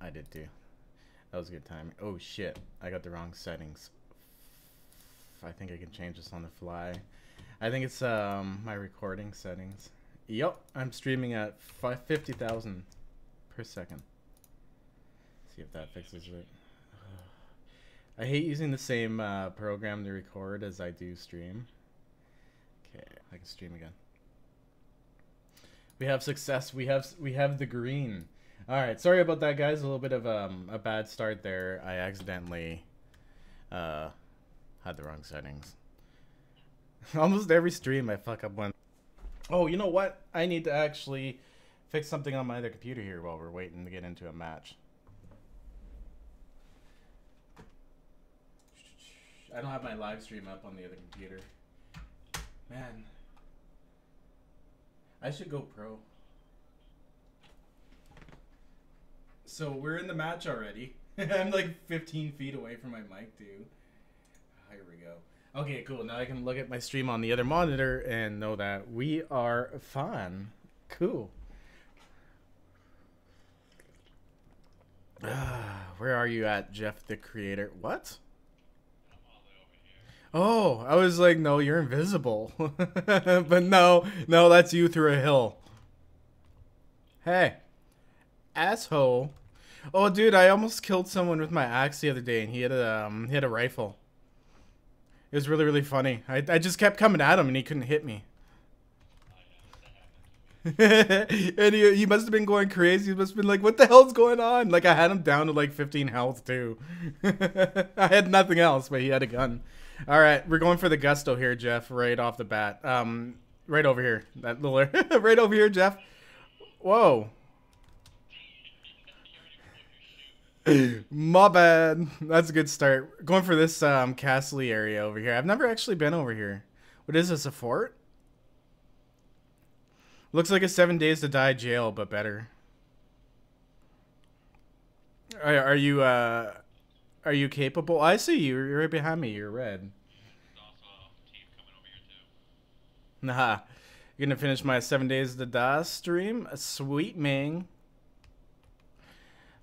I did too. That was a good time. Oh shit, I got the wrong settings. I think I can change this on the fly. I think it's um my recording settings. Yep, I'm streaming at 50,000 per second. See if that fixes it. I hate using the same uh, program to record as I do stream. Okay, I can stream again. We have success. We have we have the green. All right, sorry about that, guys. A little bit of um, a bad start there. I accidentally uh, had the wrong settings. Almost every stream I fuck up one. Oh, you know what? I need to actually fix something on my other computer here while we're waiting to get into a match. I don't have my live stream up on the other computer. Man. I should go pro. So we're in the match already. I'm like 15 feet away from my mic, too. Here we go. Okay, cool. Now I can look at my stream on the other monitor and know that we are fine. Cool. Ah, where are you at, Jeff the creator? What? Oh, I was like, no, you're invisible. but no, no, that's you through a hill. Hey. Asshole. Oh, dude, I almost killed someone with my axe the other day, and he had a, um, he had a rifle. It was really, really funny. I, I just kept coming at him, and he couldn't hit me. and he, he must have been going crazy. He must have been like, what the hell's going on? Like, I had him down to like 15 health, too. I had nothing else, but he had a gun. All right, we're going for the gusto here, Jeff. Right off the bat. Um, right over here. That little right over here, Jeff. Whoa. My bad. That's a good start. Going for this um, castle area over here. I've never actually been over here. What is this? A fort? Looks like a seven days to die jail, but better. Are, are you uh are you capable? I see you. You're right behind me. You're red. Nah. You're gonna finish my seven days to die stream? Sweet Ming.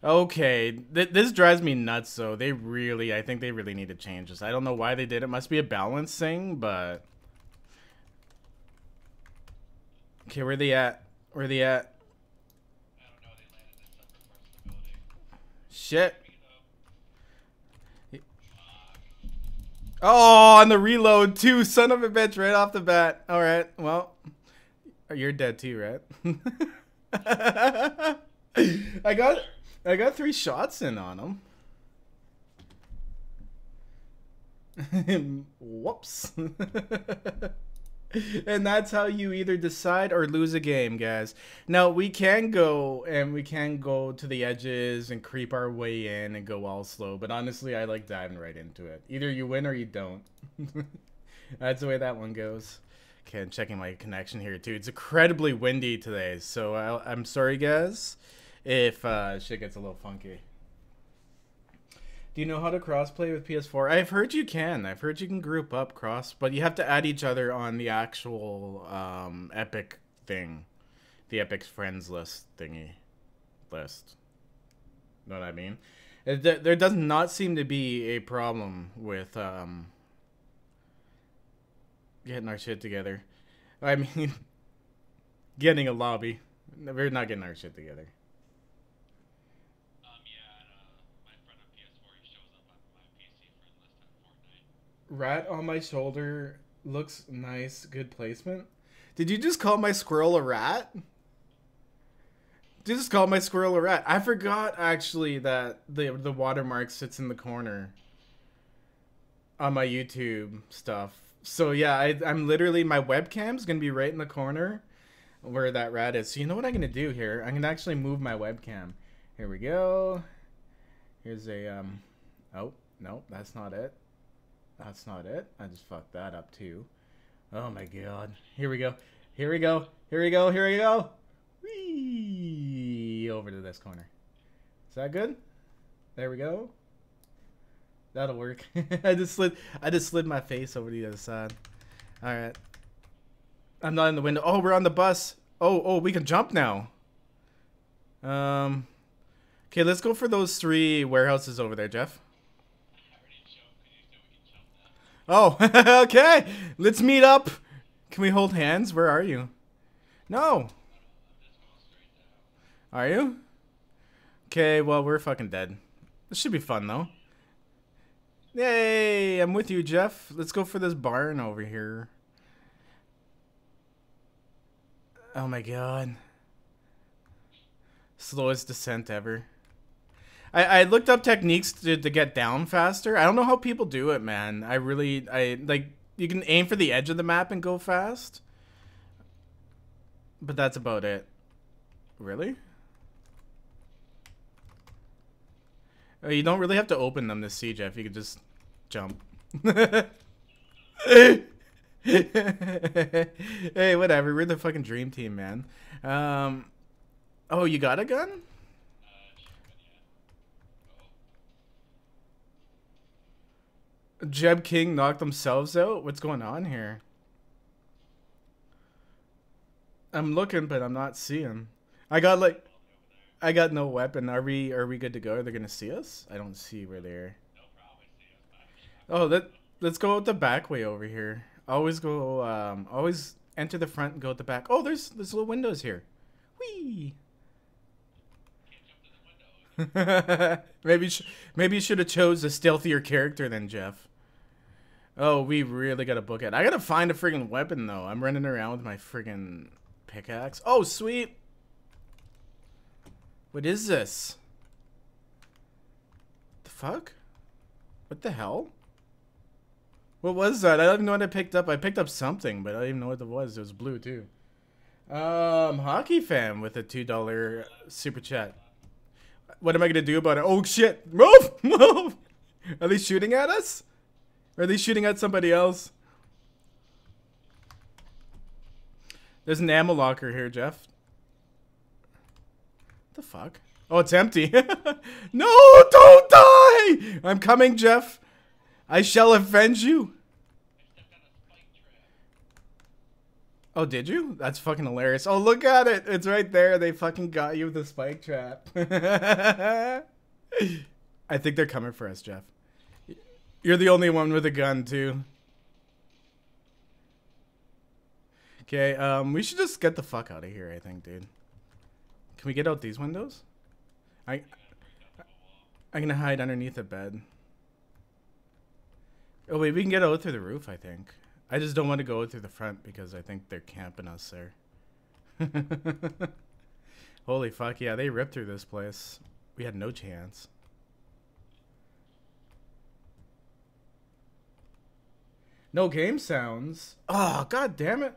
Okay, Th this drives me nuts. So they really, I think they really need to change this. I don't know why they did it. Must be a balance thing, but okay, where they at? Where they at? Shit. Oh, on the reload too, son of a bitch, right off the bat. All right, well, you're dead too, right? I got, I got three shots in on him. Whoops. and that's how you either decide or lose a game, guys. Now we can go and we can go to the edges and creep our way in and go all slow, but honestly, I like diving right into it. Either you win or you don't. that's the way that one goes. Okay, I'm checking my connection here too. It's incredibly windy today, so i am sorry, guys, if uh, shit gets a little funky. Do you know how to crossplay with PS4? I've heard you can. I've heard you can group up cross, but you have to add each other on the actual um, Epic thing, the Epic's friends list thingy list. Know what I mean? It, there does not seem to be a problem with um, getting our shit together. I mean, getting a lobby. We're not getting our shit together. Rat on my shoulder looks nice. Good placement. Did you just call my squirrel a rat? Did you just call my squirrel a rat? I forgot actually that the the watermark sits in the corner on my YouTube stuff. So yeah, I, I'm literally my webcam's gonna be right in the corner where that rat is. So you know what I'm gonna do here? I'm gonna actually move my webcam. Here we go. Here's a um. Oh no, that's not it. That's not it. I just fucked that up too. Oh my god. Here we go. Here we go. Here we go. Here we go. Whee! Over to this corner. Is that good? There we go. That'll work. I just slid I just slid my face over the other side. Alright. I'm not in the window. Oh, we're on the bus. Oh, oh, we can jump now. Um Okay, let's go for those three warehouses over there, Jeff. Oh, okay. Let's meet up. Can we hold hands? Where are you? No. Are you? Okay, well, we're fucking dead. This should be fun, though. Yay, I'm with you, Jeff. Let's go for this barn over here. Oh my god. Slowest descent ever. I, I looked up techniques to, to get down faster. I don't know how people do it, man. I really, I, like, you can aim for the edge of the map and go fast. But that's about it. Really? Oh, you don't really have to open them to see, Jeff. You could just jump. hey, whatever. We're the fucking dream team, man. Um, oh, you got a gun? Jeb King knocked themselves out? What's going on here? I'm looking, but I'm not seeing. I got like, I got no weapon. Are we are we good to go? Are they gonna see us? I don't see where they're. Oh, let let's go out the back way over here. Always go. Um, always enter the front and go at the back. Oh, there's there's little windows here. Whee! maybe maybe you should have chose a stealthier character than Jeff. Oh, we really gotta book it. I gotta find a friggin' weapon though. I'm running around with my friggin' pickaxe. Oh, sweet. What is this? The fuck? What the hell? What was that? I don't even know what I picked up. I picked up something, but I don't even know what it was. It was blue too. Um, hockey fan with a two dollar super chat. What am I gonna do about it? Oh shit! Move! Move! Are they shooting at us? Are they shooting at somebody else? There's an ammo locker here, Jeff. The fuck? Oh, it's empty. no, don't die! I'm coming, Jeff. I shall avenge you. Oh, did you? That's fucking hilarious. Oh, look at it. It's right there. They fucking got you with the spike trap. I think they're coming for us, Jeff. You're the only one with a gun, too. Okay, um, we should just get the fuck out of here, I think, dude. Can we get out these windows? I, I'm gonna hide underneath a bed. Oh wait, we can get out through the roof, I think. I just don't want to go through the front because I think they're camping us there. Holy fuck, yeah, they ripped through this place. We had no chance. No game sounds. Oh, god damn it.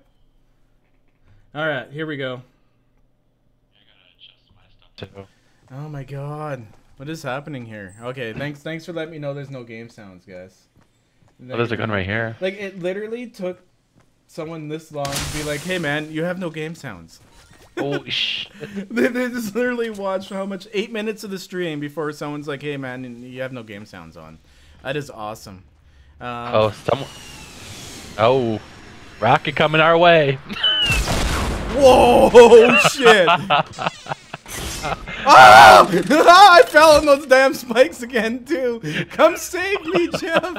Alright, here we go. Oh my god. What is happening here? Okay, thanks thanks for letting me know there's no game sounds, guys. Oh, there's a gun right here. Like it literally took someone this long to be like, "Hey man, you have no game sounds." Oh shit! they, they just literally watched how much eight minutes of the stream before someone's like, "Hey man, you have no game sounds on." That is awesome. Um, oh, someone. Oh, rocket coming our way. Whoa! shit! oh! I fell on those damn spikes again too. Come save me, Jim.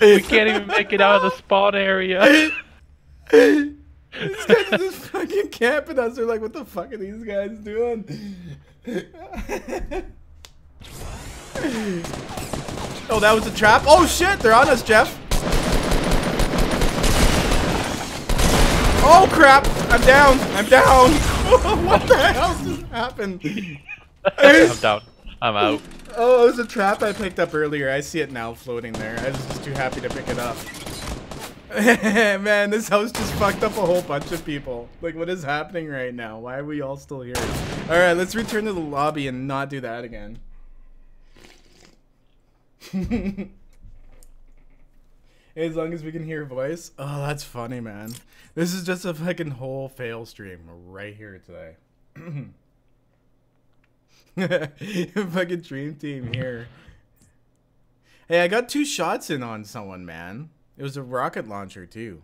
We can't even make it out of the spawn area. these guys are just fucking camping us. They're like, what the fuck are these guys doing? oh, that was a trap? Oh shit, they're on us, Jeff. Oh crap! I'm down! I'm down! what the hell just happened? I'm down. I'm out. Oh, it was a trap I picked up earlier. I see it now floating there. I was just too happy to pick it up. Man, this house just fucked up a whole bunch of people. Like, what is happening right now? Why are we all still here? Alright, let's return to the lobby and not do that again. as long as we can hear voice. Oh, that's funny, man. This is just a fucking whole fail stream right here today. Fucking dream team here. Hey, I got two shots in on someone, man. It was a rocket launcher, too.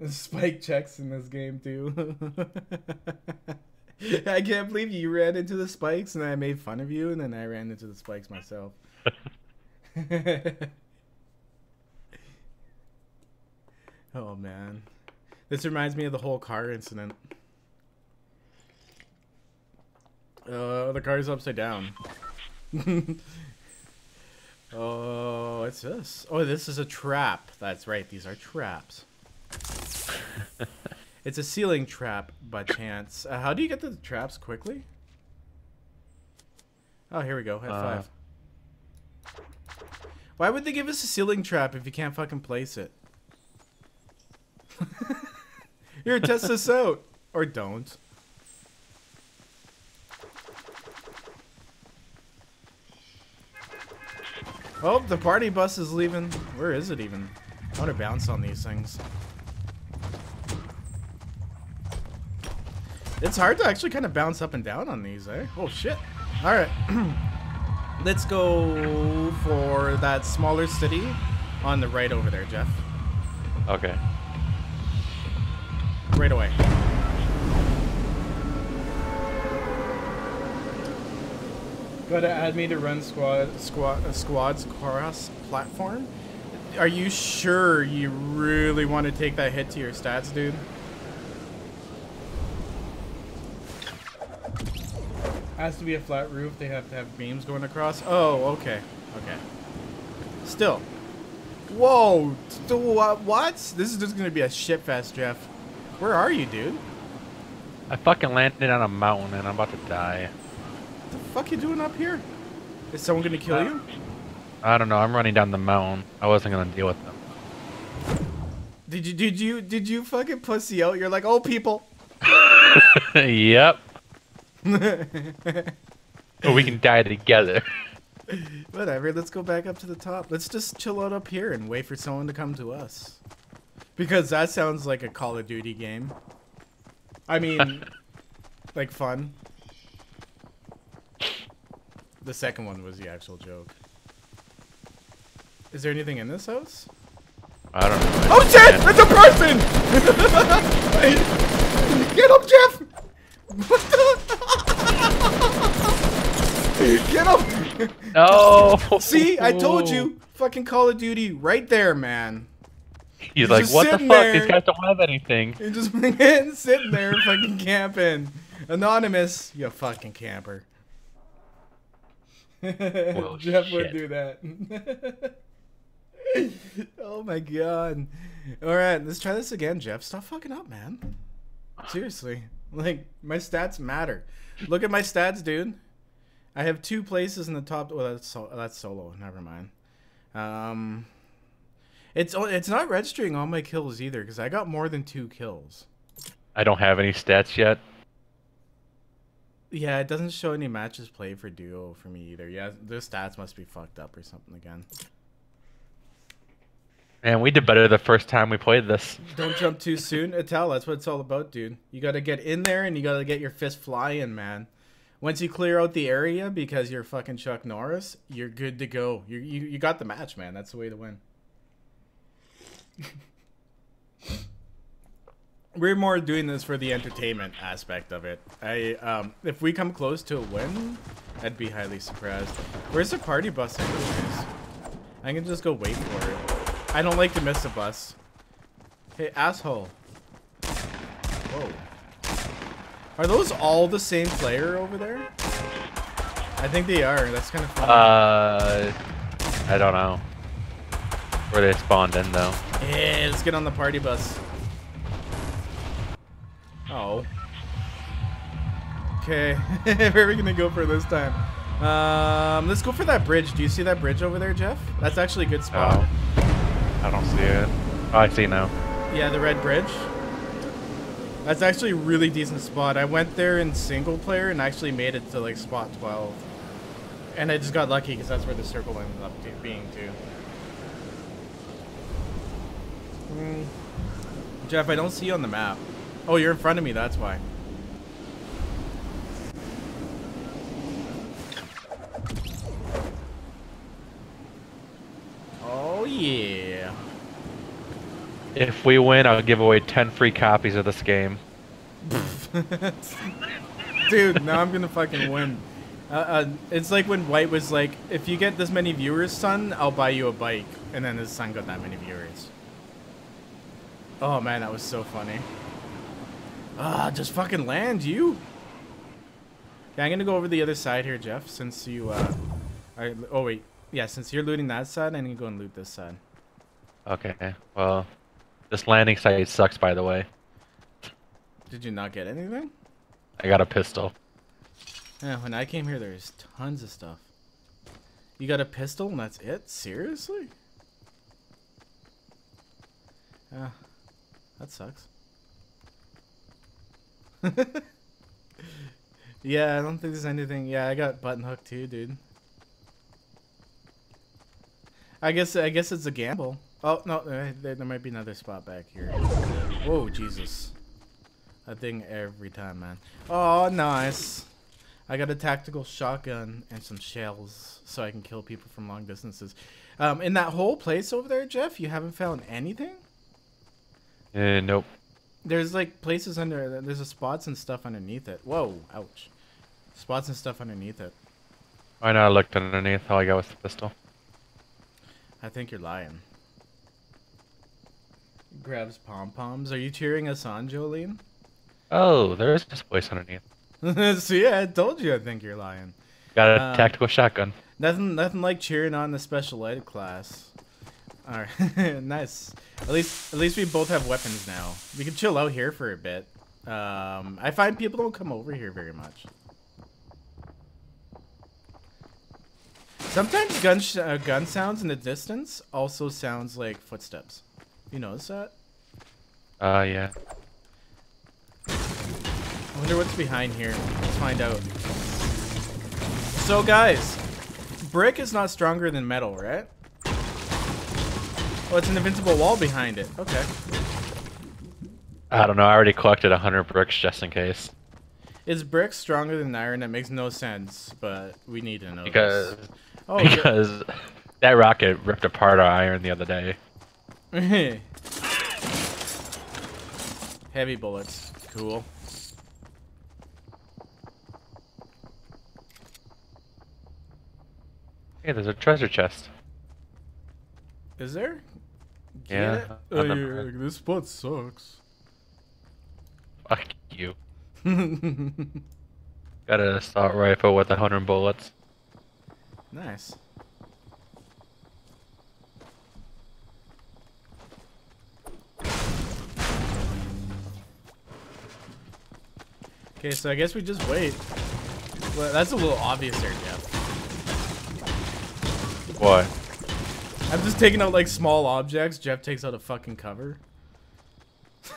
Spike checks in this game, too. I can't believe you ran into the spikes and I made fun of you and then I ran into the spikes myself. oh man. This reminds me of the whole car incident. Uh, the car's upside down. oh, what's this? Oh, this is a trap. That's right, these are traps. it's a ceiling trap by chance. Uh, how do you get the traps quickly? Oh, here we go. High Uh. five. Why would they give us a ceiling trap if you can't fucking place it? Here, test this out. Or don't. Oh, the party bus is leaving. Where is it even? I want to bounce on these things. It's hard to actually kind of bounce up and down on these, eh? Oh, shit. All right. Let's go for that smaller city on the right over there, Jeff. Okay. Right away. Gotta add me to run squad squad squads cross platform. Are you sure you really want to take that hit to your stats, dude? Has to be a flat roof. They have to have beams going across. Oh, okay, okay. Still. Whoa! What? This is just gonna be a shit fest, Jeff. Where are you, dude? I fucking landed on a mountain and I'm about to die. What the fuck you doing up here? Is someone gonna kill you? I don't know. I'm running down the mountain. I wasn't gonna deal with them. Did you did you did you fucking pussy out? You're like, oh people. yep. But we can die together. Whatever. Let's go back up to the top. Let's just chill out up here and wait for someone to come to us. Because that sounds like a Call of Duty game. I mean, like fun. The second one was the actual joke. Is there anything in this house? I don't know. Oh shit! It's a person! Get up, Jeff! What the? Get him! No. See, I told you. Fucking Call of Duty, right there, man. He's He's like, what the sitting fuck? These guys don't have anything. You're just sitting there, fucking camping. Anonymous, you fucking camper. Jeff would do that. oh my god. Alright, let's try this again, Jeff. Stop fucking up, man. Seriously. Like, my stats matter. Look at my stats, dude. I have two places in the top. Well, that's so, that's solo. Never mind. Um, it's it's not registering all my kills either because I got more than two kills. I don't have any stats yet. Yeah, it doesn't show any matches played for duo for me either. Yeah, the stats must be fucked up or something again. And we did better the first time we played this. Don't jump too soon, Atal. That's what it's all about, dude. You got to get in there and you got to get your fist flying, man. Once you clear out the area because you're fucking Chuck Norris, you're good to go. You you, you got the match, man. That's the way to win. We're more doing this for the entertainment aspect of it. I um, if we come close to a win, I'd be highly surprised. Where's the party bus anyways? I can just go wait for it. I don't like to miss a bus. Hey, asshole. Whoa. Are those all the same player over there? I think they are. That's kind of fun. Uh, I don't know. Where they spawned in though. yeah, let's get on the party bus. Oh. Okay, where are we gonna go for this time? Um, let's go for that bridge. Do you see that bridge over there, Jeff? That's actually a good spot. Oh, I don't see it. Oh, I see now. Yeah, the red bridge. That's actually a really decent spot. I went there in single player and actually made it to like spot 12. And I just got lucky because that's where the circle ended up to being too. Hmm. Jeff, I don't see you on the map. Oh, you're in front of me, that's why. Oh yeah. If we win, I'll give away 10 free copies of this game. Dude, now I'm gonna fucking win. Uh, uh, it's like when White was like, if you get this many viewers, son, I'll buy you a bike. And then his son got that many viewers. Oh man, that was so funny. Ah, just fucking land, you. Yeah, I'm gonna go over the other side here, Jeff, since you, uh... Are, oh, wait. Yeah, since you're looting that side, I'm gonna go and loot this side. Okay, well, this landing site sucks, by the way. Did you not get anything? I got a pistol. Yeah, when I came here, there's tons of stuff. You got a pistol and that's it? Seriously? Yeah, that sucks. yeah, I don't think there's anything. Yeah, I got button hook too, dude. I guess I guess it's a gamble. Oh no, there, there might be another spot back here. Whoa, Jesus! That thing every time, man. Oh, nice. I got a tactical shotgun and some shells so I can kill people from long distances. Um, in that whole place over there, Jeff, you haven't found anything? Uh, nope. There's like places under, there's a spots and stuff underneath it. Whoa, ouch. Spots and stuff underneath it. Why not? I looked underneath. All I got was the pistol. I think you're lying. Grabs pom poms. Are you cheering us on, Jolene? Oh, there is this place underneath. See, I told you I think you're lying. Got a Um, tactical shotgun. Nothing, nothing like cheering on the special ed class. All right, nice. At least, at least we both have weapons now. We can chill out here for a bit. Um, I find people don't come over here very much. Sometimes gun uh, gun sounds in the distance also sounds like footsteps. You notice that? Uh, yeah. I wonder what's behind here. Let's find out. So guys, brick is not stronger than metal, right? Oh, it's an invincible wall behind it. Okay. I don't know. I already collected 100 bricks just in case. Is brick stronger than iron? That makes no sense, but we need to know Because this. Oh, because that rocket ripped apart our iron the other day. Heavy bullets. Cool. Hey, there's a treasure chest. Is there? Get Yeah, it? Oh, the yeah, map. this spot sucks. Fuck you. Got an assault rifle with a 100 bullets. nice. Okay, so I guess we just wait. Well, that's a little obvious there, Jeff. What? I'm just taking out like small objects. Jeff takes out a fucking cover.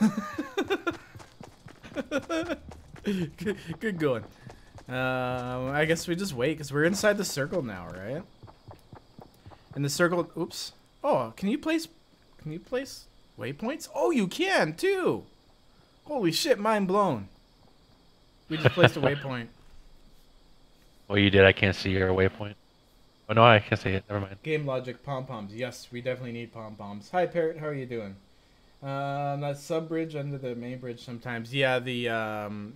good, good going. Um, I guess we just wait because we're inside the circle now, right? And the circle. Oops. Oh, can you place? Can you place waypoints? Oh, you can too. Holy shit! Mind blown. We just placed a waypoint. Well, you did. I can't see your waypoint. Oh no, I can't see it. Never mind. Game logic pom poms. Yes, we definitely need pom poms. Hi Parrot, how are you doing? Um, that sub bridge under the main bridge sometimes. Yeah, the um,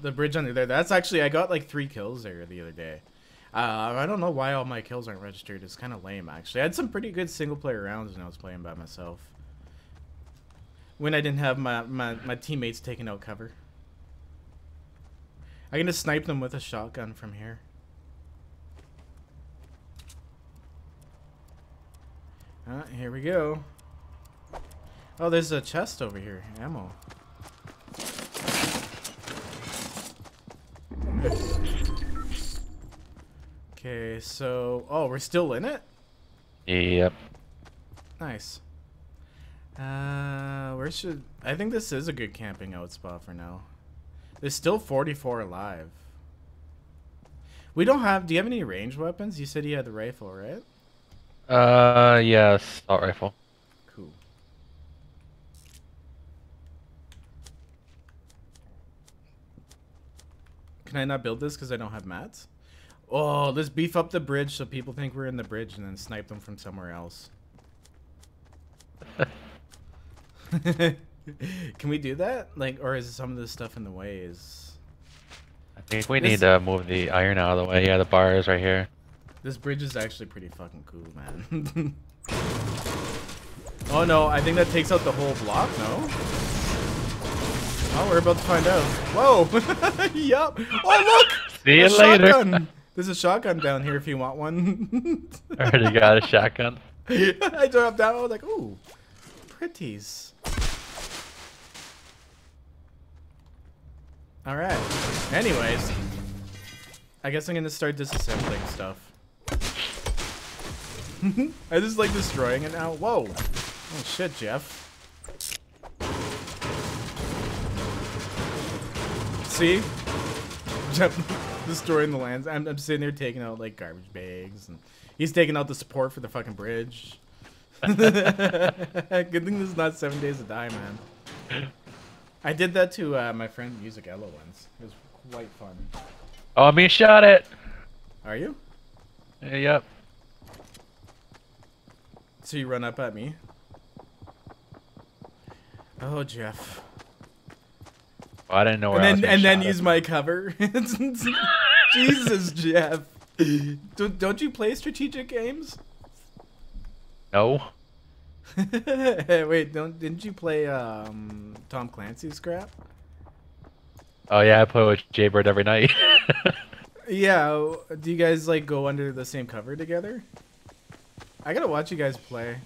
the bridge under there. That's actually I got like three kills there the other day. Uh, I don't know why all my kills aren't registered. It's kind of lame actually. I had some pretty good single player rounds when I was playing by myself. When I didn't have my my, my teammates taking out cover. I can gonna snipe them with a shotgun from here. Ah, here we go. Oh, there's a chest over here. Ammo. Okay, so... Oh, we're still in it? Yep. Nice. Uh, where should... I think this is a good camping out spot for now. There's still 44 alive. We don't have... Do you have any ranged weapons? You said you had the rifle, right? Uh, yeah, assault rifle. Cool. Can I not build this because I don't have mats? Oh, let's beef up the bridge so people think we're in the bridge and then snipe them from somewhere else. Can we do that? Like, or is some of this stuff in the way? Is think we This- need to move the iron out of the way. Yeah, the bar is right here. This bridge is actually pretty fucking cool, man. oh no, I think that takes out the whole block, no? Oh, we're about to find out. Whoa! yup! Oh, look! See you a later. shotgun! There's a shotgun down here if you want one. I Already got a shotgun. I dropped down, I was like, ooh, pretties. Alright. Anyways. I guess I'm gonna start disassembling stuff. I just like destroying it now. Whoa. Oh shit, Jeff. See? Jeff destroying the lands. I'm, I'm sitting there taking out like garbage bags and he's taking out the support for the fucking bridge. Good thing this is not seven days to die, man. I did that to uh, my friend Music Ella once. It was quite fun. Oh, me shot it. Are you? Yeah, Yep. So you run up at me. Oh, Jeff. Well, I didn't know where And I was then and then use my cover. Jesus, Jeff. Don't, don't you play strategic games? No. Wait, don't didn't you play um, Tom Clancy's scrap? Oh yeah, I play with Jaybird every night. Yeah. Do you guys like go under the same cover together? I gotta watch you guys play.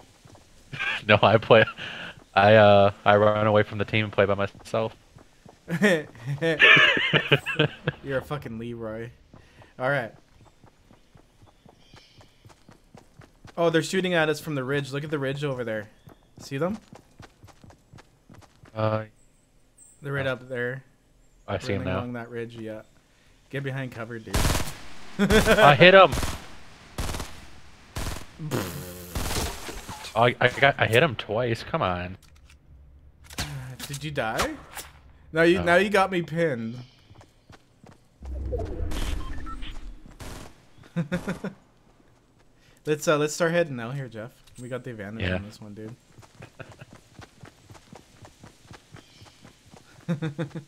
no, I play. I uh I run away from the team and play by myself. You're a fucking Leroy. All right. Oh, they're shooting at us from the ridge. Look at the ridge over there. See them? Uh, They're right up there. I see running now. along that ridge. Yeah. Get behind cover, dude. I hit him. Oh, I, I got I hit him twice. Come on. Did you die? Now you No. now you got me pinned. let's uh let's start heading out here, Jeff. We got the advantage Yeah. on this one, dude.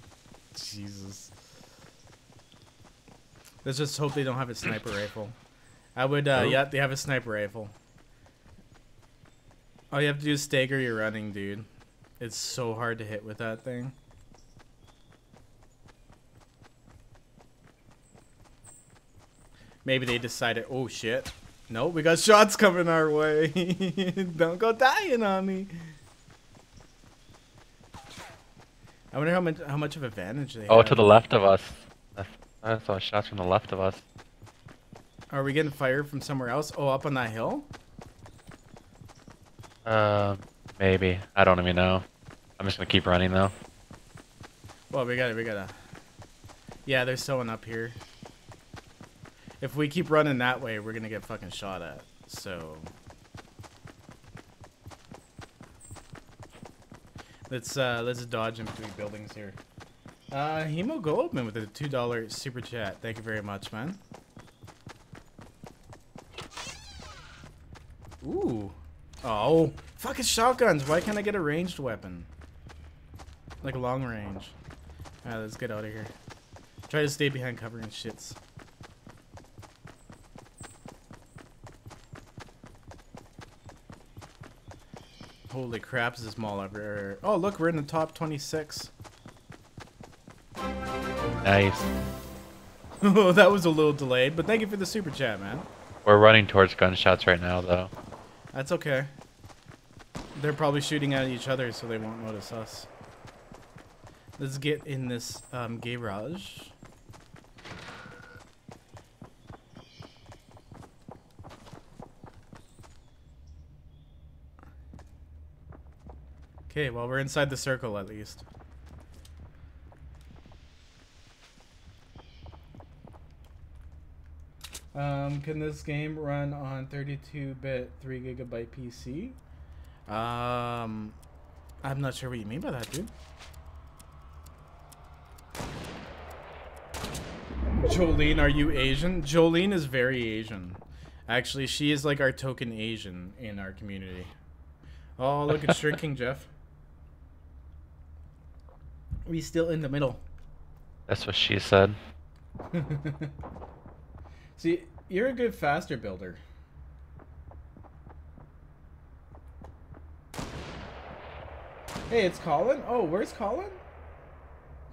Jesus. Let's just hope they don't have a sniper rifle. I would uh Oh. yeah, they have a sniper rifle. All you have to do is stagger your running, dude. It's so hard to hit with that thing. Maybe they decided, oh shit. No, we got shots coming our way. Don't go dying on me. I wonder how much how much of advantage they Oh, have. to the left of us. I, I saw shots from the left of us. Are we getting fire from somewhere else? Oh, up on that hill? Uh, maybe. I don't even know. I'm just gonna keep running though. Well, we gotta, we gotta. Yeah, there's someone up here. If we keep running that way, we're gonna get fucking shot at. So. Let's uh let's dodge in between buildings here. Uh, Emo Goblin with a two dollar super chat. Thank you very much, man. Ooh. Oh, fucking shotguns. Why can't I get a ranged weapon? Like a long range. Alright, let's get out of here. Try to stay behind cover and shits. Holy crap, is this mall ever. Oh, look, we're in the top 26. Nice. Oh, that was a little delayed, but thank you for the super chat, man. We're running towards gunshots right now though. That's okay. They're probably shooting at each other, so they won't notice us. Let's get in this um, garage. Okay, well, we're inside the circle at least. Um, can this game run on 32-bit 3 gigabyte PC? Um, I'm not sure what you mean by that, dude. Jolene, are you Asian? Jolene is very Asian. Actually, she is like our token Asian in our community. Oh, look, it's shrinking, Jeff. We still in the middle. That's what she said. See, you're a good faster builder. Hey, it's Colin. Oh, where's Colin?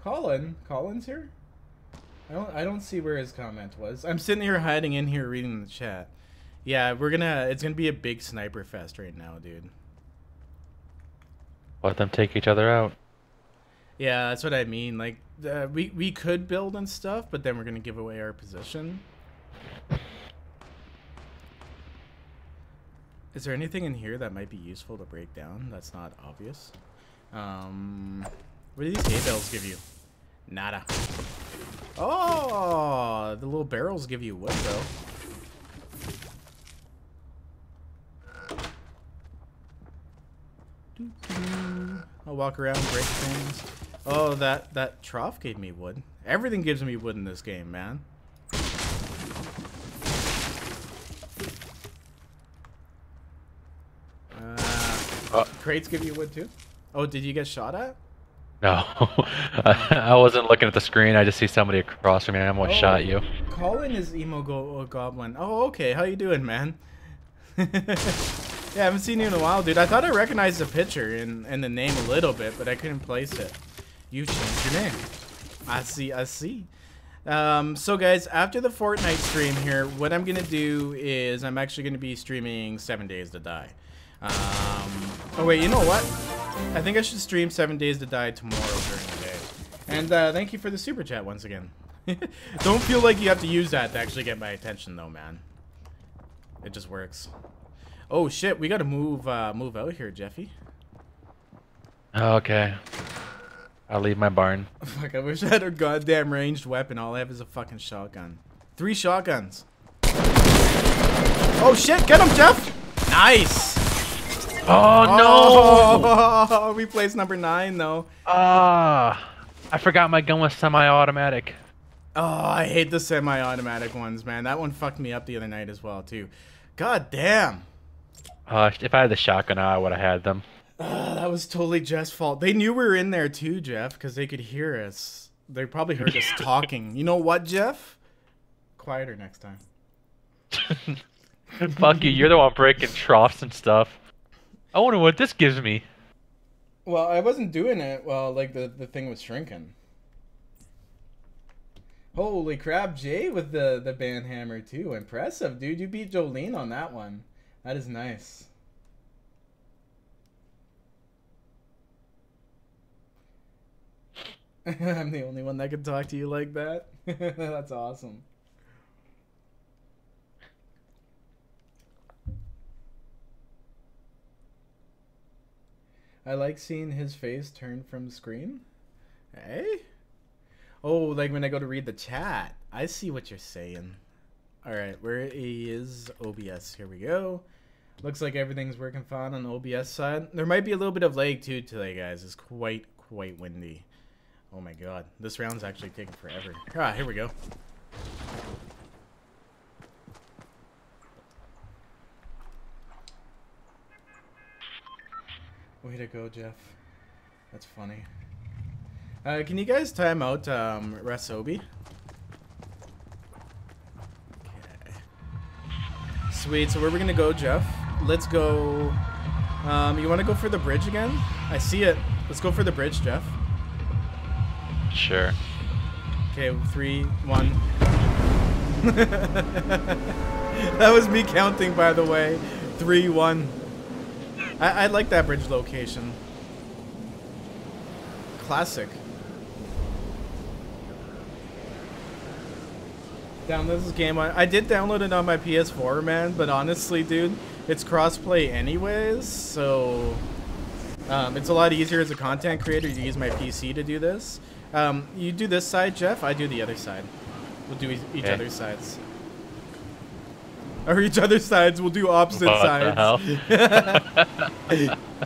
Colin, Colin's here. I don't. I don't see where his comment was. I'm sitting here hiding in here reading the chat. Yeah, we're gonna. It's gonna be a big sniper fest right now, dude. Let them take each other out. Yeah, that's what I mean. Like, uh, we we could build and stuff, but then we're gonna give away our position. Is there anything in here that might be useful to break down? That's not obvious. Um, what do these hay bales give you? Nada. Oh, the little barrels give you wood, though. I'll walk around, break things. Oh, that that trough gave me wood. Everything gives me wood in this game, man. Uh, crates give you wood too. Oh, did you get shot at? No, I wasn't looking at the screen. I just see somebody across from me. I almost Oh, shot you. Colin is emo go uh, goblin. Oh, okay. How you doing, man? yeah, I haven't seen you in a while, dude. I thought I recognized the picture and, and the name a little bit, but I couldn't place it. You changed your name. I see, I see. Um, so guys, after the Fortnite stream here, what I'm gonna do is I'm actually gonna be streaming Seven Days to Die. Um, oh wait, you know what? I think I should stream Seven Days to Die tomorrow during the day. And uh, thank you for the super chat once again. Don't feel like you have to use that to actually get my attention, though, man. It just works. Oh shit, we gotta move uh, move out here, Jeffy. Okay. I'll leave my barn. Fuck, I wish I had a goddamn ranged weapon. All I have is a fucking shotgun. Three shotguns. Oh shit, get him, Jeff! Nice! Oh no! Oh, we placed number nine, though. Ah, I forgot my gun was semi-automatic. Oh, I hate the semi-automatic ones, man. That one fucked me up the other night as well, too. God damn. Uh, if I had the shotgun, I would have had them. Uh, that was totally Jeff's fault. They knew we were in there too, Jeff, because they could hear us. They probably heard us talking. You know what, Jeff? Quieter next time. Fuck you! You're the one breaking troughs and stuff. I wonder what this gives me. Well, I wasn't doing it while like the, the thing was shrinking. Holy crap, Jay with the, the band hammer too. Impressive, dude. You beat Jolene on that one. That is nice. I'm the only one that can talk to you like that. That's awesome. I like seeing his face turn from screen. Hey? Oh, like when I go to read the chat. I see what you're saying. Alright, where is OBS? Here we go. Looks like everything's working fine on the OBS side. There might be a little bit of lag too today, guys. It's quite, quite windy. Oh my god. This round's actually taking forever. Ah, here we go. Way to go, Jeff. That's funny. Uh, can you guys time out um, Rasobi? Okay. Sweet. So where are we gonna go, Jeff? Let's go. Um, you want to go for the bridge again? I see it. Let's go for the bridge, Jeff. Sure. Okay, three, one. that was me counting, by the way. Three, one. I, I like that bridge location. Classic. Download this game. I, I did download it on my PS4, man, but honestly, dude, it's crossplay anyways, so um, it's a lot easier as a content creator to use my PC to do this. Um, you do this side, Jeff. I do the other side. We'll do e- each Okay. other's sides. Or each other's sides. We'll do opposite What sides. hell?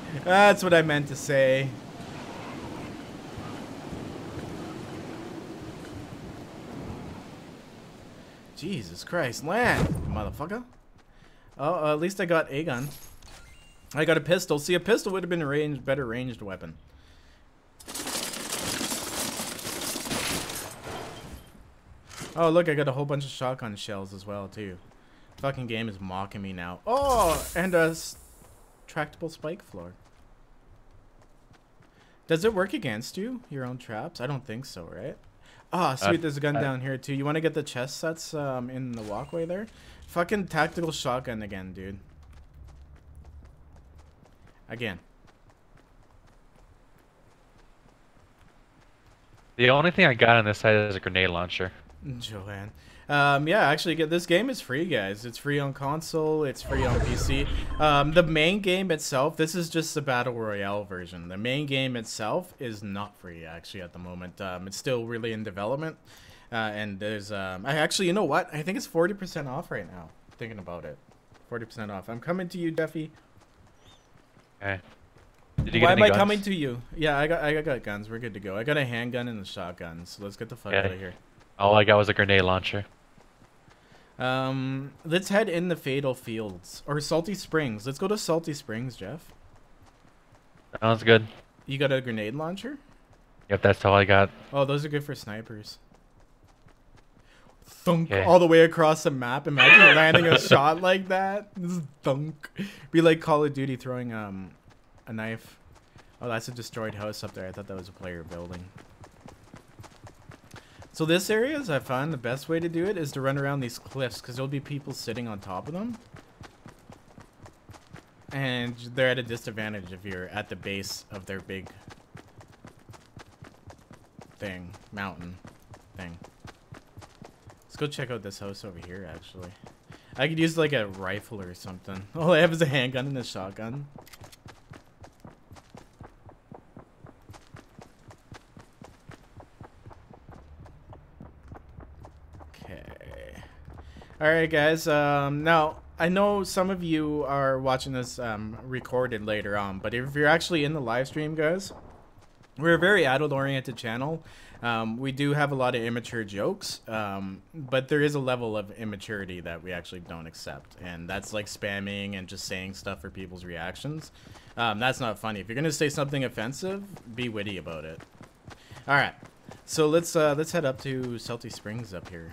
That's what I meant to say. Jesus Christ, land, motherfucker. Oh, at least I got a gun. I got a pistol. See, a pistol would have been a range, better ranged weapon. Oh, look, I got a whole bunch of shotgun shells as well, too. Fucking game is mocking me now. Oh, and a tractable spike floor. Does it work against you, your own traps? I don't think so, right? Ah, oh, sweet, uh, there's a gun uh, down here, too. You want to get the chest sets um, in the walkway there? Fucking tactical shotgun again, dude. Again. The only thing I got on this side is a grenade launcher. Joanne. Um, yeah, actually, this game is free, guys. It's free on console. It's free on PC. Um, the main game itself, this is just the battle royale version. The main game itself is not free, actually, at the moment. Um, it's still really in development. Uh, and there's, um, I actually, you know what? I think it's 40% off right now. Thinking about it, 40% off. I'm coming to you, Jeffy. Okay. Why am I coming to you? Yeah, I got, I got guns. We're good to go. I got a handgun and a shotgun. So let's get the fuck okay. out of here. All I got was a grenade launcher. Um, let's head in the Fatal Fields or Salty Springs. Let's go to Salty Springs, Jeff. Sounds good. You got a grenade launcher? Yep, that's all I got. Oh, those are good for snipers. Thunk okay. all the way across the map. Imagine landing a shot like that. This is thunk. Be like Call of Duty throwing um a knife. Oh, that's a destroyed house up there. I thought that was a player building. So this area, as I find the best way to do it is to run around these cliffs because there'll be people sitting on top of them. And they're at a disadvantage if you're at the base of their big thing, mountain thing. Let's go check out this house over here, actually. I could use like a rifle or something. All I have is a handgun and a shotgun. All right, guys. Um, now I know some of you are watching this um, recorded later on, but if you're actually in the live stream, guys, we're a very adult-oriented channel. Um, we do have a lot of immature jokes, um, but there is a level of immaturity that we actually don't accept, and that's like spamming and just saying stuff for people's reactions. Um, that's not funny. If you're gonna say something offensive, be witty about it. All right, so let's uh, let's head up to Salty Springs up here.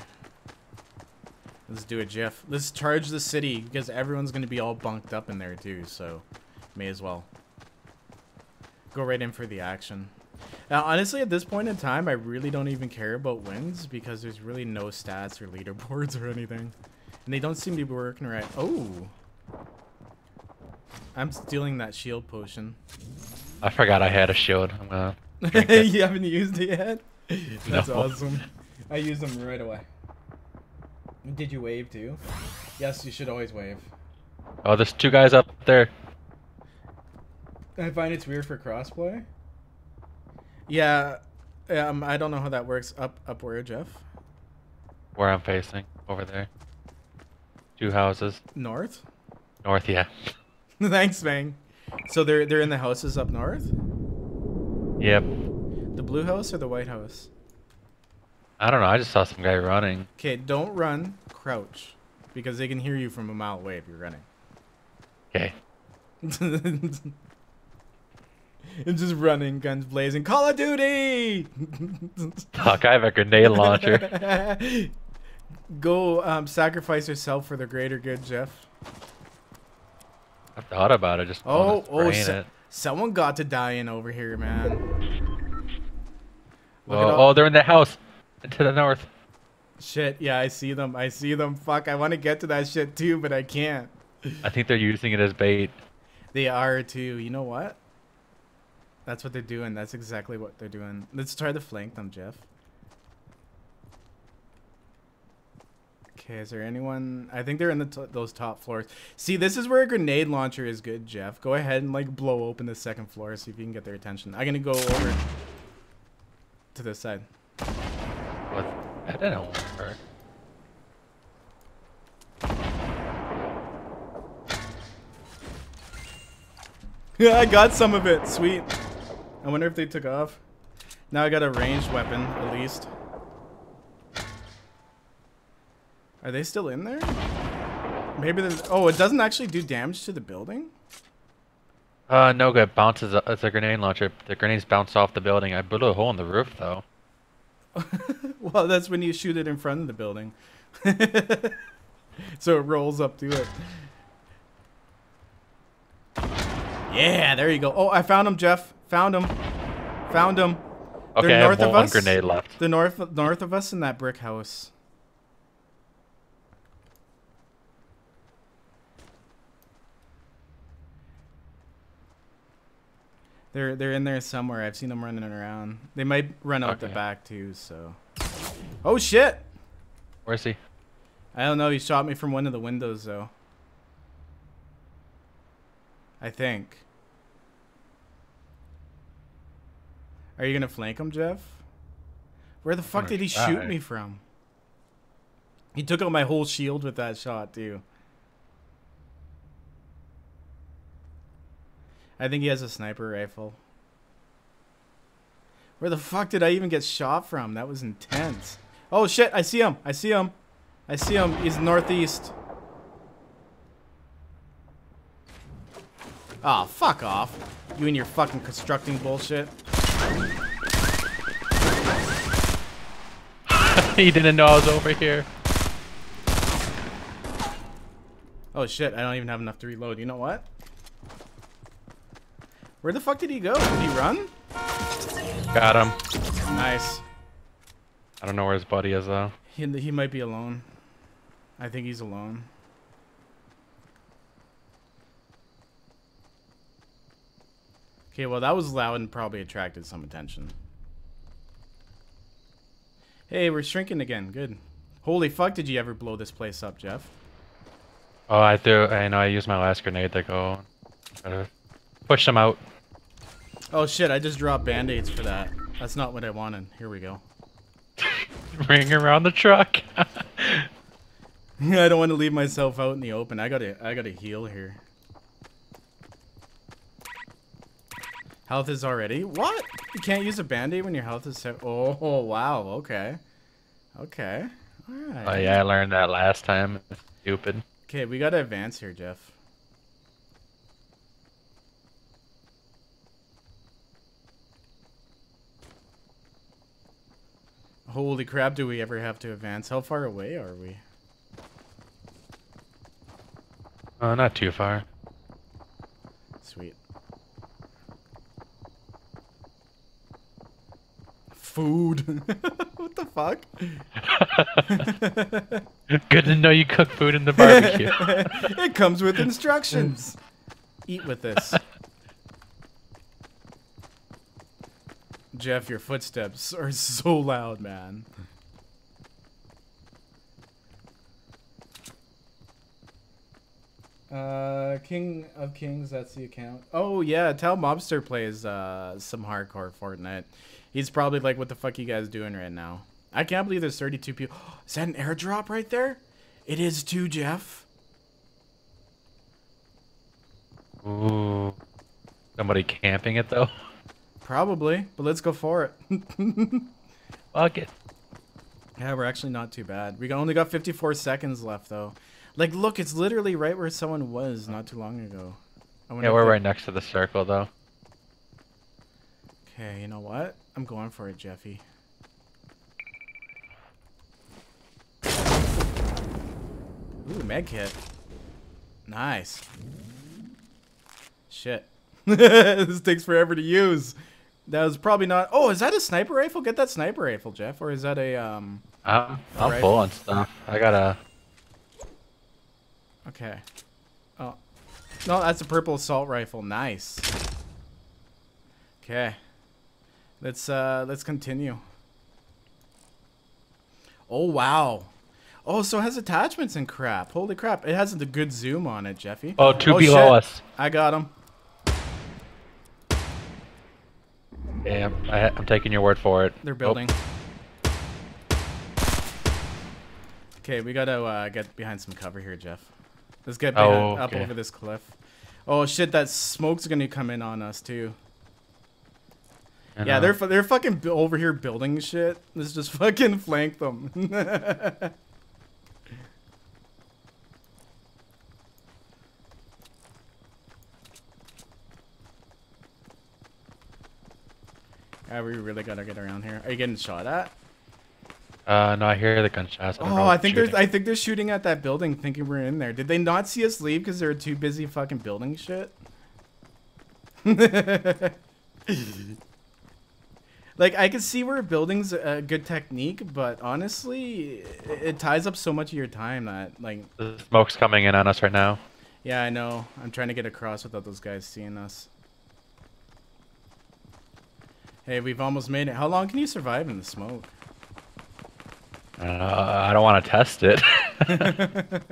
Let's do it, Jeff. Let's charge the city because everyone's going to be all bunked up in there too, so may as well. Go right in for the action. Now, honestly, at this point in time, I really don't even care about wins because there's really no stats or leaderboards or anything. And they don't seem to be working right. Oh! I'm stealing that shield potion. I forgot I had a shield. I'm gonna you haven't used it yet? That's no. awesome. I used them right away. Did you wave too? Yes, you should always wave. Oh, there's two guys up there. I find it's weird for crossplay. Yeah, um, I don't know how that works. Up, up where, Jeff? Where I'm facing, over there. Two houses. North. North, yeah. Thanks, man. So they're they're in the houses up north. Yep. The blue house or the white house? I don't know. I just saw some guy running. Okay, don't run. Crouch. Because they can hear you from a mile away if you're running. Okay. and just running, guns blazing. Call of Duty! Fuck, I have a grenade launcher. Go um, sacrifice yourself for the greater good, Jeff. I thought about it. Just oh, oh, so someone got to die in over here, man. Look Oh, oh, they're in the house to the north. Shit, yeah, I see them. I see them. Fuck, I want to get to that shit too, but I can't. I think they're using it as bait. They are too. You know what? That's what they're doing. That's exactly what they're doing. Let's try to flank them, Jeff. Okay, is there anyone? I think they're in the those top floors. See, this is where a grenade launcher is good, Jeff. Go ahead and like blow open the second floor, see if you can get their attention. I'm gonna go over to this side. What? That didn't work. Yeah, I got some of it. Sweet. I wonder if they took off. Now I got a ranged weapon, at least. Are they still in there? Maybe the Oh, it doesn't actually do damage to the building? Uh, no good. Bounces. It's a grenade launcher. The grenades bounce off the building. I blew a hole in the roof, though. well, that's when you shoot it in front of the building. so it rolls up to it. Yeah, there you go. Oh, I found him, Jeff. Found him. Found him. Okay, They're I north have of one us? grenade left. The north north of us in that brick house. They're they're in there somewhere. I've seen them running around. They might run out the back too. So. Oh shit! Where's he? I don't know. He shot me from one of the windows though. I think. Are you gonna flank him, Jeff? Where the fuck oh did he shoot me from? He took out my whole shield with that shot too. I think he has a sniper rifle. Where the fuck did I even get shot from? That was intense. Oh shit, I see him. I see him. I see him. He's northeast. Oh, fuck off. You and your fucking constructing bullshit. he didn't know I was over here. Oh shit, I don't even have enough to reload. You know what? Where the fuck did he go? Did he run? Got him. Nice. I don't know where his buddy is though. He, he might be alone. I think he's alone. Okay, well that was loud and probably attracted some attention. Hey, we're shrinking again. Good. Holy fuck, did you ever blow this place up, Jeff? Oh, I threw. I know. I used my last grenade to go. Push them out. Oh shit, I just dropped band-aids for that. That's not what I wanted. Here we go. Ring around the truck. I don't want to leave myself out in the open. I gotta, I gotta heal here. Health is already? What? You can't use a band-aid when your health is. Oh, oh, wow. Okay. Okay. Alright. oh yeah, I learned that last time. Stupid. Okay, we gotta advance here, Jeff. Holy crap, do we ever have to advance? How far away are we? Oh, not too far. Sweet. Food. what the fuck? Good to know you cook food in the barbecue. it comes with instructions. Eat with this. Jeff, your footsteps are so loud, man. Uh, King of Kings, that's the account. Oh yeah, tell Mobster plays uh some hardcore Fortnite. He's probably like, what the fuck you guys doing right now? I can't believe there's 32 people. Is that an airdrop right there? It is too, Jeff. Ooh. Somebody camping it though. Probably, but let's go for it. Fuck it. yeah, we're actually not too bad. We only got 54 seconds left though. Like, look, it's literally right where someone was not too long ago. Yeah, we're they- right next to the circle though. Okay, you know what? I'm going for it, Jeffy. Ooh, med kit. Nice. Shit. this takes forever to use. That was probably not. Oh, is that a sniper rifle? Get that sniper rifle, Jeff. Or is that a um? I'm, I'm full on stuff. I got a. Okay. Oh, no, that's a purple assault rifle. Nice. Okay. Let's uh let's continue. Oh wow. Oh, so it has attachments and crap. Holy crap! It has a good zoom on it, Jeffy. Oh, two Oh, below shit. us. I got him. Damn, I, I'm taking your word for it. They're Oh, building. Okay, we gotta uh, get behind some cover here, Jeff. Let's get behind, Oh, up over this cliff. Oh shit! That smoke's gonna come in on us too. I Yeah, know. they're they're fucking over here building shit. Let's just fucking flank them. yeah, we really gotta get around here. Are you getting shot at? Uh, no, I hear the gunshots. I Oh, I think shooting. there's. I think they're shooting at that building, thinking we're in there. Did they not see us leave because they were too busy fucking building shit? like I can see where building's a good technique, but honestly, it, it ties up so much of your time that like, The smoke's coming in on us right now. yeah, I know. I'm trying to get across without those guys seeing us. Hey, we've almost made it. How long can you survive in the smoke? Uh, I don't want to test it.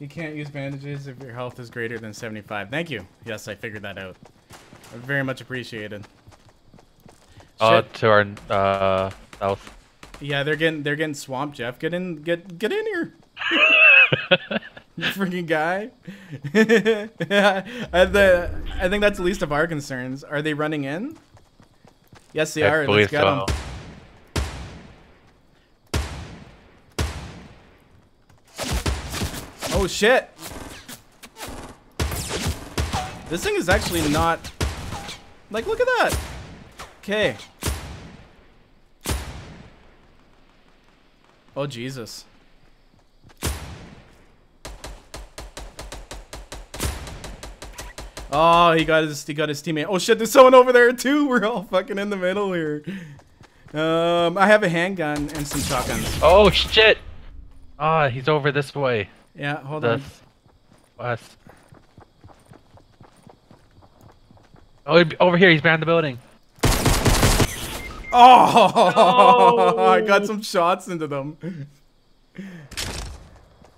You can't use bandages if your health is greater than 75. Thank you. Yes, I figured that out. Very much appreciated. uh, Shit. to our uh, south. Yeah, they're getting they're getting swamped, Jeff. Get in get get in here. freaking guy. I, I think that's the least of our concerns. Are they running in? Yes, they I are. Let's get them. Oh shit! This thing is actually not. Like, look at that. Okay. Oh Jesus. Oh, he got his he got his teammate. Oh shit, there's someone over there too. We're all fucking in the middle here. Um, I have a handgun and some shotguns. Oh shit! Ah, he's over this way. Yeah, hold The on. west. Oh, over here. He's behind the building. Oh, I got some shots into them.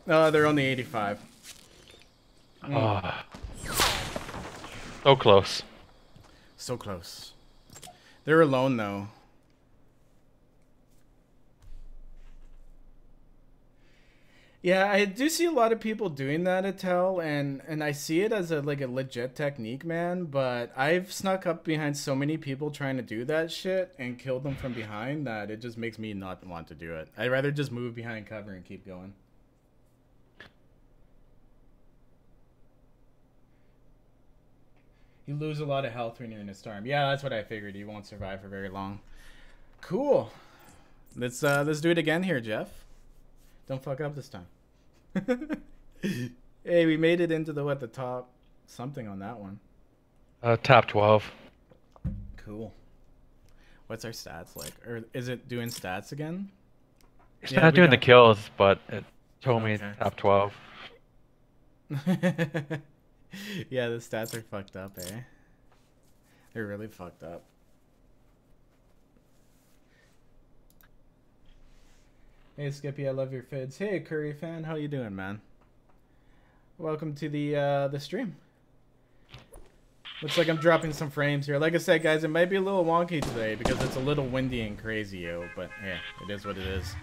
No, they're only 85. Hmm. Ah. So close. So close. They're alone though. Yeah, I do see a lot of people doing that at Tell, and and I see it as a like a legit technique, man. But I've snuck up behind so many people trying to do that shit and killed them from behind that it just makes me not want to do it. I'd rather just move behind cover and keep going. You lose a lot of health when you're in a storm. Yeah, that's what I figured. You won't survive for very long. Cool. Let's uh let's do it again here, Jeff. Don't fuck up this time. hey, we made it into the what the top something on that one. Uh, top 12. Cool. What's our stats like? Or is it doing stats again? It's Yeah, not doing the kills, but it told me top 12. yeah, the stats are fucked up, eh? They're really fucked up. Hey Skippy, I love your fids. Hey Curry fan, how you doing, man? Welcome to the uh, the stream. Looks like I'm dropping some frames here. Like I said, guys, it might be a little wonky today because it's a little windy and crazy, yo. But yeah, it is what it is.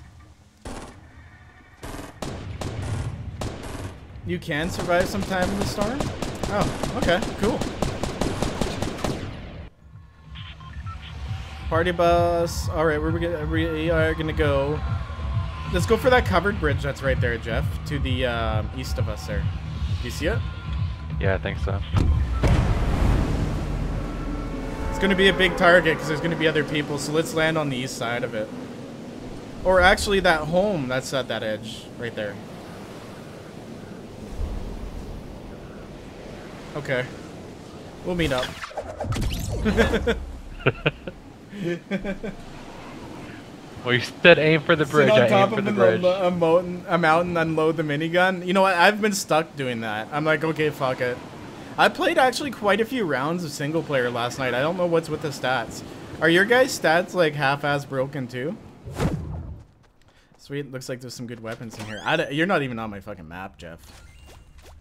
You can survive some time in the storm? Oh, okay, cool. Party bus. All right, we're gonna we are gonna go. Let's go for that covered bridge that's right there, Jeff, to the um, east of us there. Do you see it? Yeah, I think so. It's gonna be a big target because there's gonna be other people. So let's land on the east side of it. Or actually, that home that's at that edge right there. Okay. We'll meet up. Well, you said aim for the bridge. Sit on I top aim for of the bridge. a, mountain, a mountain, unload the minigun. You know what? I've been stuck doing that. I'm like, okay, fuck it. I played actually quite a few rounds of single player last night. I don't know what's with the stats. Are your guys' stats like half-ass broken too? Sweet. Looks like there's some good weapons in here. I d- you're not even on my fucking map, Jeff.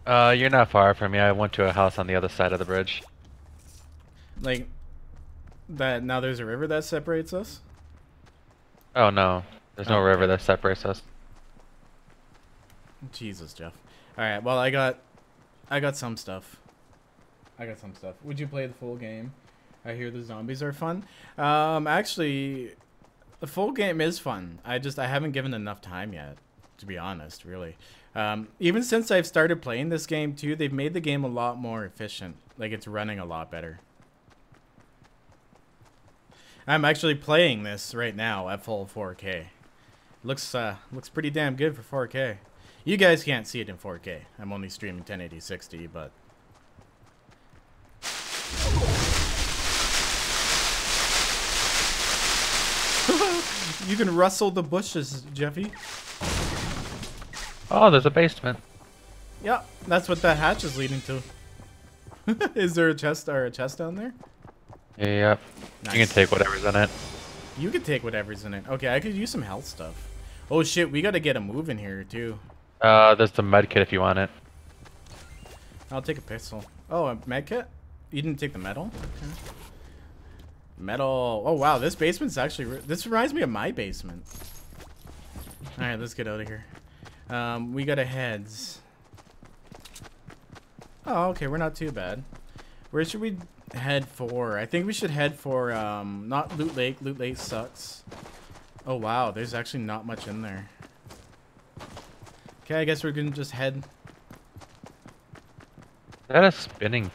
Uh, you're not far from me. I went to a house on the other side of the bridge. Like that. Now there's a river that separates us. Oh no, there's no river that separates us. Jesus, Jeff. All right. Well, I got, I got some stuff. I got some stuff. Would you play the full game? I hear the zombies are fun. Um, actually, the full game is fun. I just I haven't given enough time yet, to be honest. Really. Um, even since I've started playing this game too, they've made the game a lot more efficient. Like it's running a lot better. I'm actually playing this right now at full 4K. Looks uh looks pretty damn good for 4K. You guys can't see it in 4K. I'm only streaming 1080 60, but you can rustle the bushes, Jeffy. Oh, there's a basement. Yeah, that's what that hatch is leading to. is there a chest or a chest down there? Yep. Nice. You can take whatever's in it. You can take whatever's in it. Okay, I could use some health stuff. Oh shit, we gotta get a move in here too. Uh, there's the med kit if you want it. I'll take a pistol. Oh, a med kit? You didn't take the metal? Okay. Metal. Oh wow, this basement's actually. This reminds me of my basement. All right, let's get out of here. Um, we got a heads. Oh, okay, we're not too bad. Where should we head for? I think we should head for um, not Loot Lake. Loot Lake sucks. Oh wow, there's actually not much in there. Okay, I guess we're gonna just head. Is that a spinning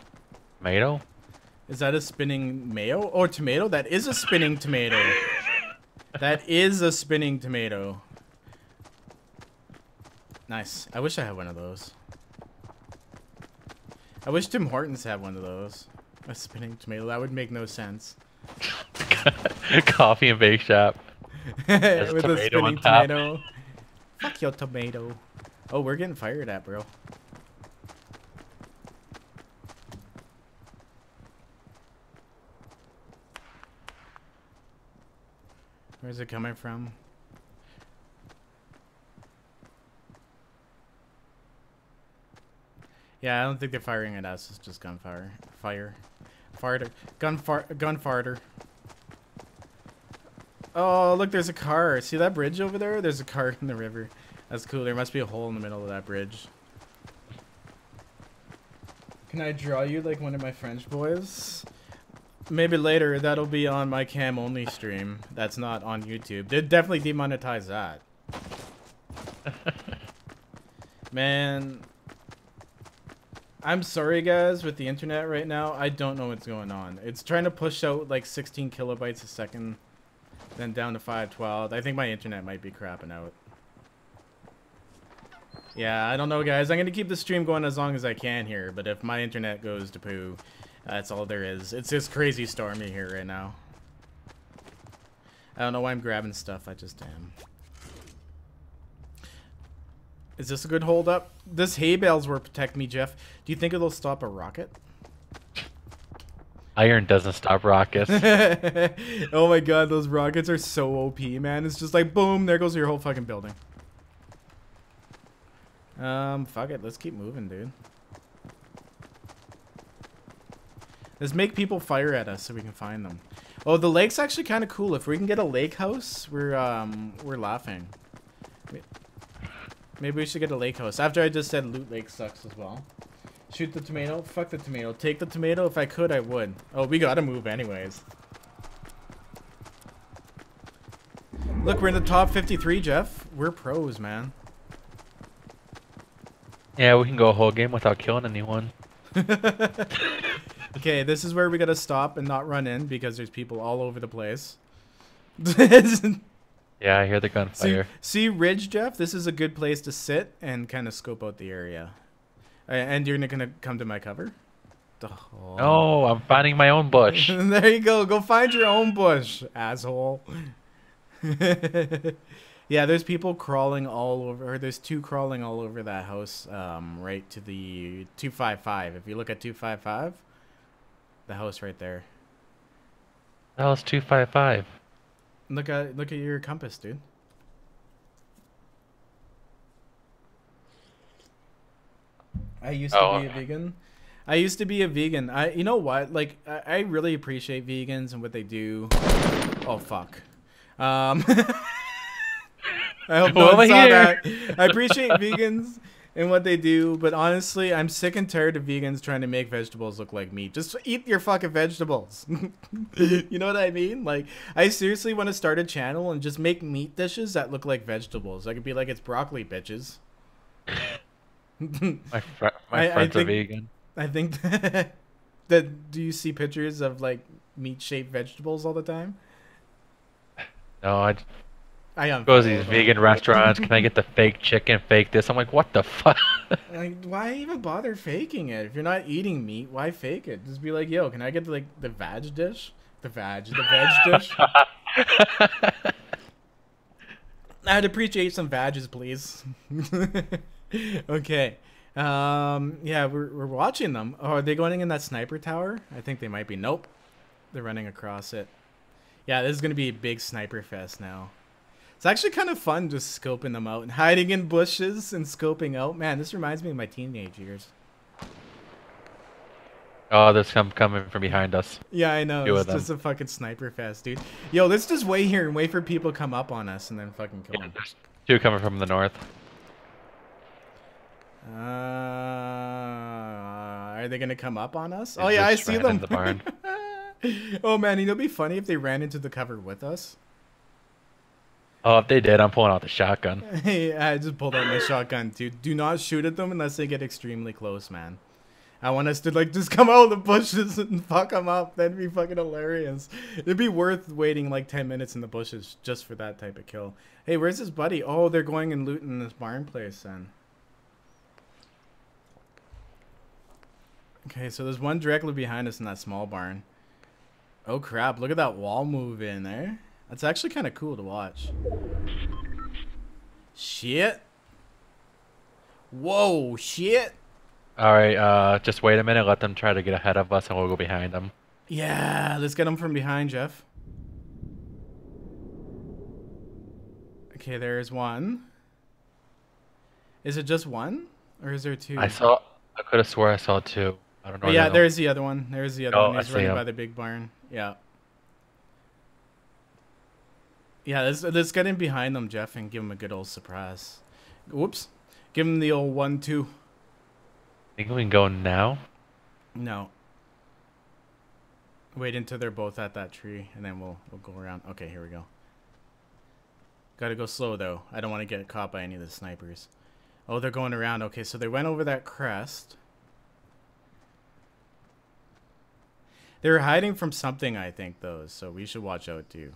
tomato? Is that a spinning mayo or tomato? That is a spinning tomato. that is a spinning tomato. Nice. I wish I had one of those. I wish Tim Hortons had one of those. A spinning tomato. That would make no sense. Coffee and bake shop. With a a spinning tomato. Fuck your tomato. Oh, we're getting fired at, bro. Where's it coming from? Yeah, I don't think they're firing at us. It's just gunfire. Fire. Farter. Gun far gun farter. Oh, look, there's a car. See that bridge over there? There's a car in the river. That's cool. There must be a hole in the middle of that bridge. Can I draw you like one of my French boys? Maybe later. That'll be on my cam only stream. That's not on YouTube. They'd definitely demonetize that. Man. I'm sorry, guys, with the internet right now. I don't know what's going on. It's trying to push out like 16 kilobytes a second, then down to 512. I think my internet might be crapping out. Yeah, I don't know, guys. I'm going to keep the stream going as long as I can here, but if my internet goes to poo, that's all there is. It's just crazy stormy here right now. I don't know why I'm grabbing stuff. I just am. Is this a good hold up? This hay bales will protect me, Jeff. Do you think it'll stop a rocket? Iron doesn't stop rockets. oh my god, those rockets are so OP, man. It's just like boom, there goes your whole fucking building. Um, fuck it, let's keep moving, dude. Let's make people fire at us so we can find them. Oh, the lake's actually kind of cool. If we can get a lake house, we're um we're laughing. Maybe we should get a lake house. After I just said loot lake sucks as well. Shoot the tomato. Fuck the tomato. Take the tomato. If I could, I would. Oh, we gotta move anyways. Look, we're in the top 53, Jeff. We're pros, man. yeah, we can go a whole game without killing anyone. okay, this is where we gotta stop and not run in because there's people all over the place. see, Yeah, I hear the gunfire. see see, Ridge, Jeff? This is a good place to sit and kind of scope out the area. And you're gonna come to my cover? Oh. Oh, I'm finding my own bush. there you go. Go find your own bush, asshole. yeah, there's people crawling all over. Or there's two crawling all over that house, um, right to the 255. If you look at 255, the house right there. That was 255. Look at look at your compass, dude. I used to Oh, be a vegan. I used to be a vegan. I you know what? Like I, I really appreciate vegans and what they do. Oh fuck. Um I hope no one saw here. that. I appreciate vegans and what they do, but honestly, I'm sick and tired of vegans trying to make vegetables look like meat. Just eat your fucking vegetables. you know what I mean? Like, I seriously want to start a channel and just make meat dishes that look like vegetables. I could be like, it's broccoli, bitches. My, fr- my I- I friends think- are vegan. I think that. Do you see pictures of like meat shaped vegetables all the time? No, I I go to these vegan restaurants. Can I get the fake chicken, fake this? I'm like, what the fuck? Like, why even bother faking it? If you're not eating meat, why fake it? Just be like, yo, can I get like the veg dish? The veg, the veg dish. I'd appreciate some badges, please. okay. Um. Yeah, we're we're watching them. Oh, are they going in that sniper tower? I think they might be. Nope. They're running across it. Yeah, this is gonna be a big sniper fest now. It's actually kind of fun just scoping them out and hiding in bushes and scoping out. Man, this reminds me of my teenage years. oh, there's some coming from behind us. Yeah, I know. Two It's just a fucking sniper fest, dude. Yo, let's just wait here and wait for people to come up on us and then fucking kill Yeah, them. there's two coming from the north. Uh, are they gonna come up on us? Oh yeah, I see them. the oh man, you know, it'd be funny if they ran into the cover with us. Oh, if they did, I'm pulling out the shotgun. Hey, I just pulled out my shotgun, dude. Do not shoot at them unless they get extremely close, man. I want us to like just come out of the bushes and fuck them up. That'd be fucking hilarious. It'd be worth waiting like ten minutes in the bushes just for that type of kill. Hey, where's his buddy? Oh, they're going and looting this barn place then. Okay, so there's one directly behind us in that small barn. Oh crap! Look at that wall move in there. That's actually kind of cool to watch. Shit. Whoa, shit. All right, uh, just wait a minute. Let them try to get ahead of us, and we'll go behind them. Yeah, let's get them from behind, Jeff. Okay, there's one. Is it just one? Or is there two? I saw. I could have swore I saw two. I don't know. Oh, yeah, there's the other one. There's the other Oh, one. I He's see running him. by the big barn. Yeah. Yeah, let's, let's get in behind them, Jeff, and give him a good old surprise. Whoops. Give him the old one, two. Think we can go now? No. Wait until they're both at that tree, and then we'll we'll go around. Okay, here we go. Gotta go slow though. I don't want to get caught by any of the snipers. Oh, they're going around. Okay, so they went over that crest. They were hiding from something, I think, though, so we should watch out too.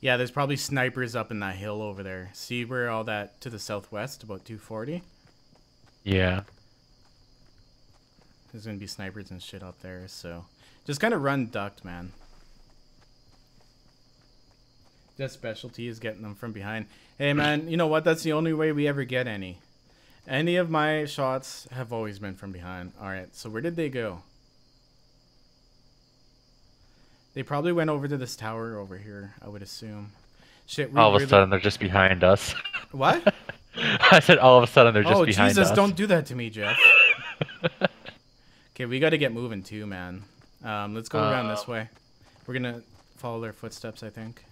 Yeah, there's probably snipers up in that hill over there. See where all that to the southwest, about 240? Yeah. There's gonna be snipers and shit up there, so just kind of run ducked, man. That specialty is getting them from behind. Hey, man, you know what? That's the only way we ever get any. Any of my shots have always been from behind. All right, so where did they go? They probably went over to this tower over here. I would assume. Shit. we All of a sudden, they're just behind us. What? I said all of a sudden they're just oh behind Jesus! us. Don't do that to me, Jeff. okay, we got to get moving too, man. Um, let's go around this Um, way. We're gonna follow their footsteps, I think.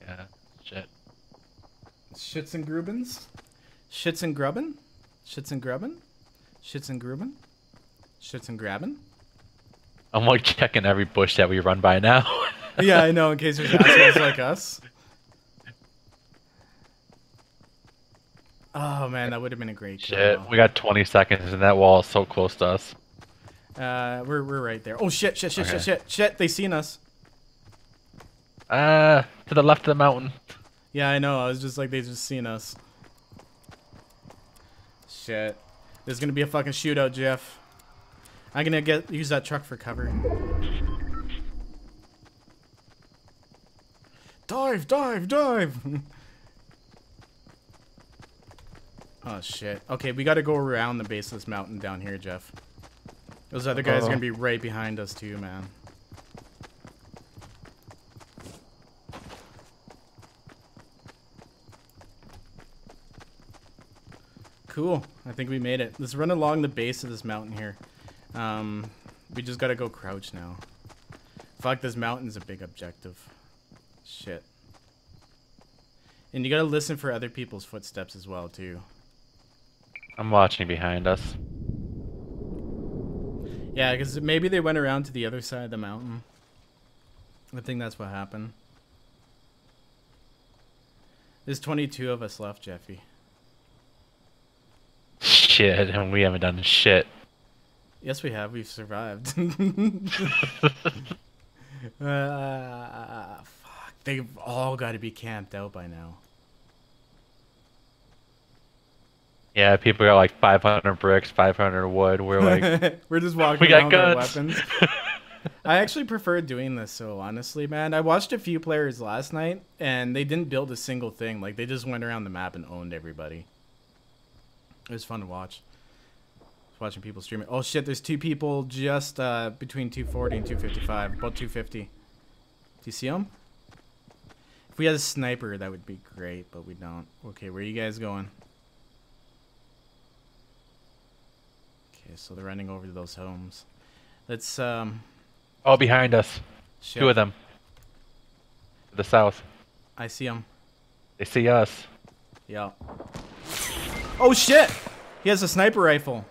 Yeah. Shit. Shits and Grubens. Shits and grubbin. Shits and grubbin. Shits and grubbin. Shits and grabbin. I'm like checking every bush that we run by now. yeah, I know. In case there's assholes like us. Oh man, that would have been a great. Shit. We got 20 seconds, and that wall is so close to us. Uh, we're we're right there. Oh shit! Shit! Shit! Okay. Shit! Shit! Shit! They seen us. Ah, to the left of the mountain. Yeah, I know. I was just like, they just seen us. Shit. There's gonna be a fucking shootout, Jeff. I'm gonna get use that truck for cover. Dive, dive, dive! oh shit. Okay, we gotta go around the base of this mountain down here, Jeff. Those other guys are Uh-oh. gonna be right behind us too, man. Cool. I think we made it. Let's run along the base of this mountain here. Um, we just gotta go crouch now. Fuck, this mountain's a big objective. Shit. And you gotta listen for other people's footsteps as well, too. I'm watching behind us. Yeah, because maybe they went around to the other side of the mountain. I think that's what happened. There's 22 of us left, Jeffy. Shit, and we haven't done shit. Yes, we have. We've survived. uh, fuck. They've all got to be camped out by now. Yeah, people got like 500 bricks, 500 wood. We're like, We're just walking we got around with guns. weapons. I actually prefer doing this. So honestly, man, I watched a few players last night, and they didn't build a single thing. Like they just went around the map and owned everybody. It was fun to watch. Watching people streaming. Oh shit! There's two people just uh, between 240 and 255. About 250. Do you see them? If we had a sniper, that would be great, but we don't. Okay, where are you guys going? Okay, so they're running over to those homes. Let's um. oh, behind us. Shit. Two of them. To the south. I see them. They see us. Yeah. Oh shit! He has a sniper rifle.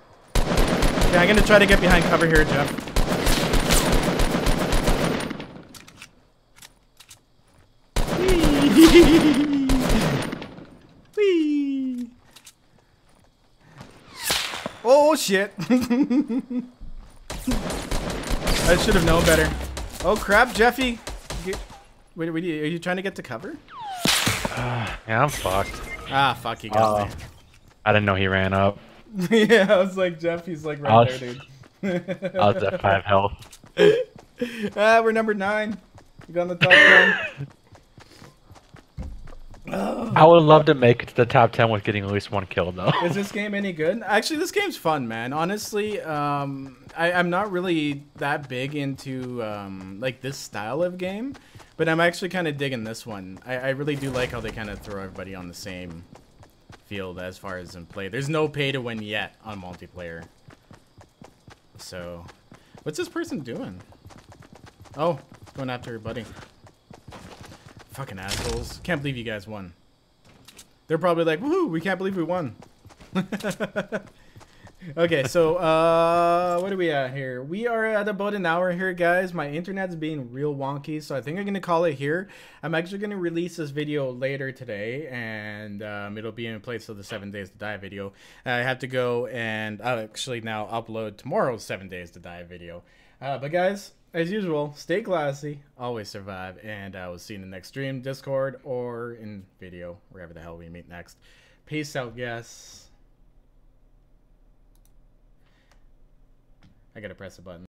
Yeah, I'm gonna try to get behind cover here, Jeff. Whee! Whee! Oh shit! I should have known better. Oh crap, Jeffy! Wait, wait, are you trying to get to cover? Yeah, I'm fucked. Ah, fuck, you got me. I didn't know he ran up. yeah, I was like, Jeff, he's like right there, dude. I was at five health. ah, we're number nine. We got in the top ten. Oh. I would love to make it to the top ten with getting at least one kill though. Is this game any good? Actually, this game's fun, man. Honestly, um, I, I'm not really that big into um, like this style of game, but I'm actually kind of digging this one. I, I really do like how they kind of throw everybody on the same field as far as in play. There's no pay to win yet on multiplayer. So, what's this person doing? Oh, going after her buddy. Fucking assholes. Can't believe you guys won. They're probably like, woohoo, we can't believe we won. okay, so uh what are we at here? We are at about an hour here, guys. My internet's being real wonky, so I think I'm gonna call it here. I'm actually gonna release this video later today, and um, it'll be in place of the seven days to die video. I have to go and I'll actually now upload tomorrow's seven days to die video. Uh, but guys, as usual, stay classy, always survive, and I will see you in the next stream, Discord, or in video, wherever the hell we meet next. Peace out, guys. I gotta press a button.